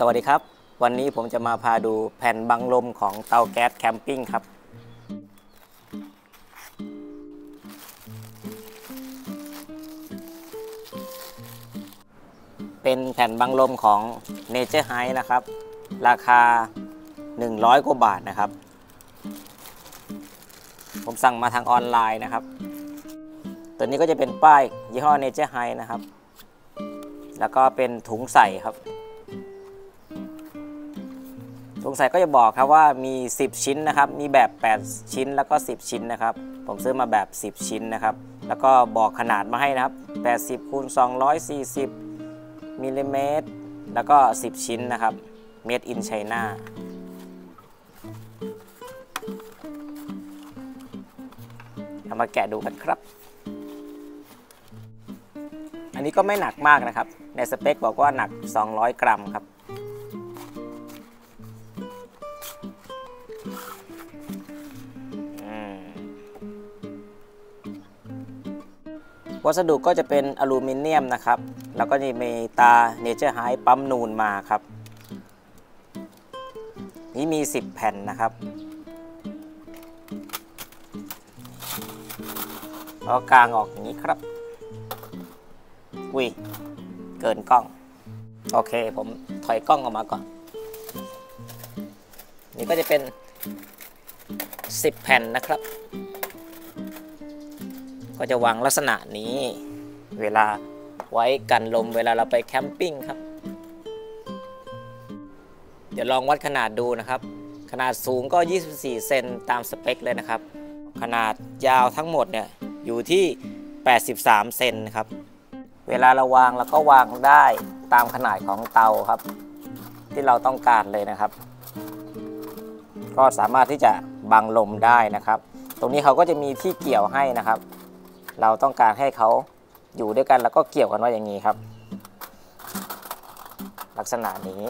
สวัสดีครับ วันนี้ผมจะมาพาดูแผ่นบังลมของเตาแก๊สแคมปิ้งครับ เป็นแผ่นบังลมของ Nature High นะครับ ราคา 100 กว่าบาทนะครับ ผมสั่งมาทางออนไลน์นะครับ ตัวนี้ก็จะเป็นป้ายยี่ห้อ Nature High นะครับ แล้วก็เป็นถุงใส่ครับ ถุงใส่ก็จะบอกครับว่ามี 10 ชิ้นนะครับ มีแบบ 8 ชิ้นแล้วก็ 10 ชิ้นนะครับ ผมซื้อมาแบบ 10 ชิ้นนะครับ แล้วก็บอกขนาดมาให้นะครับ 80คูณ240มิลลิเมตร แล้วก็ 10 ชิ้นนะครับ Made in China เอามาแกะดูกันครับ อันนี้ก็ไม่หนักมากนะครับ ในสเปคบอกว่าหนัก 200 กรัมครับ วัสดุก็จะเป็นอลูมิเนียมนะครับ แล้วก็จะมีตรา Naturehike ปั๊มนูนมาครับ นี่มี 10 แผ่นนะครับแล้วกลางออกอย่างนี้ครับ อุ้ย เกินกล้อง โอเค ผมถอยกล้องออกมาก่อน นี่ก็จะเป็น 10 แผ่นนะครับ ก็จะวางลักษณะนี้ เวลาไว้กันลมเวลาเราไปแคมปิ้งครับ เดี๋ยวลองวัดขนาดดูนะครับ ขนาดสูงก็ 24 เซนตามสเปคเลยนะครับ ขนาดยาวทั้งหมดเนี่ยอยู่ที่ 83 เซนครับ เวลาเราวางเราก็วางได้ตามขนาดของเตาครับ ที่เราต้องการเลยนะครับ ก็สามารถที่จะบังลมได้นะครับ ตรงนี้เขาก็จะมีที่เกี่ยวให้นะครับ เราต้องการให้เขาอยู่ด้วยกันแล้วก็เกี่ยวกันไว้อย่างนี้ครับ ลักษณะนี้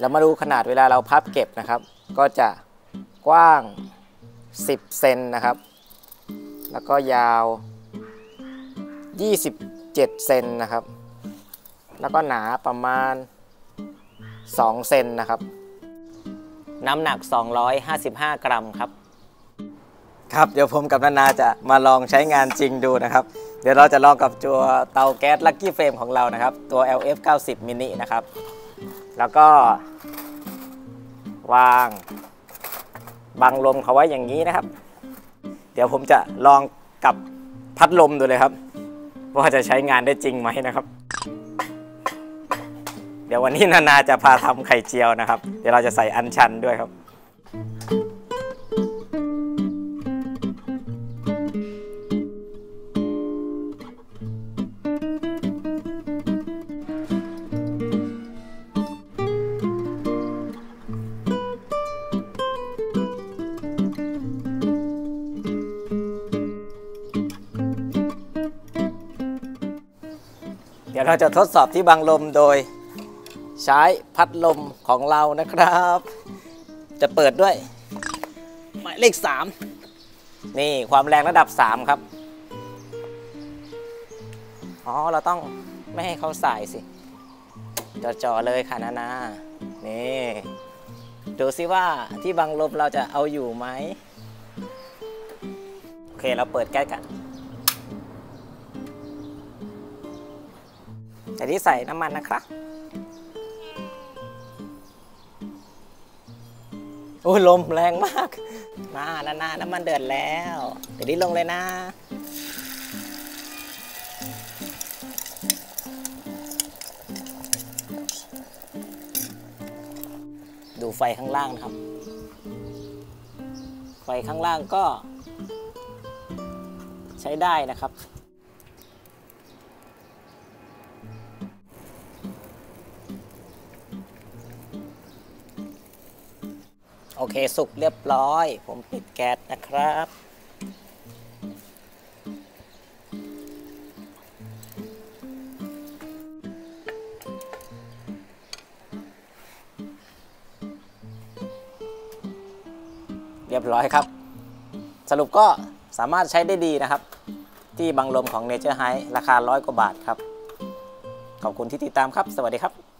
เรามาดูขนาดเวลาเราพับเก็บนะครับ ก็จะกว้าง 10 เซนนะครับ แล้วก็ยาว 27 เซนนะครับ แล้วก็หนาประมาณ 2 เซนนะครับ น้ำหนัก 255 กรัมครับ ครับเดี๋ยวผมกับนานาจะมาลองใช้งานจริงดูนะครับ เดี๋ยวเราจะลองกับตัวเตาแก๊สลั c กี้เฟรมของเรานะครับ ตัว LF 90 mini นะครับ แล้วก็ วาง บังลมเขาไว้อย่างนี้นะครับ เดี๋ยวผมจะลองกับพัดลมดูเลยครับ ว่าจะใช้งานได้จริงไหมนะครับ เดี๋ยววันนี้นานาจะพาทำไข่เจียวนะครับ เดี๋ยวเราจะใส่อันชันด้วยครับ ดี๋ยวเราจะทดสอบที่บังลมโดย ใช้พัดลมของเรานะครับ จะเปิดด้วย หมายเลข 3 นี่ความแรงระดับ 3 ครับ อ๋อ เราต้องไม่ให้เขาสายสิจ่อๆเลยค่ะนานา นี่ ดูซิว่าที่บังลมเราจะเอาอยู่ไหม โอเค เราเปิดแก๊สกัน แต่ที่ใส่น้ำมันนะครับโอ้ยลมแรงมาก มานานาน้ำมันเดือดแล้ว เดี๋ยวนี้ลงเลยนะ ดูไฟข้างล่างนะครับ ไฟข้างล่างก็ ใช้ได้นะครับ อเคสุกเรียบร้อย ผมปิดแก๊สนะครับ เรียบร้อยครับ สรุปก็สามารถใช้ได้ดีนะครับ ที่บังลมของ Nature High ราคาร้อยกว่าบาทครับ ขอบคุณที่ติดตามครับ สวัสดีครับ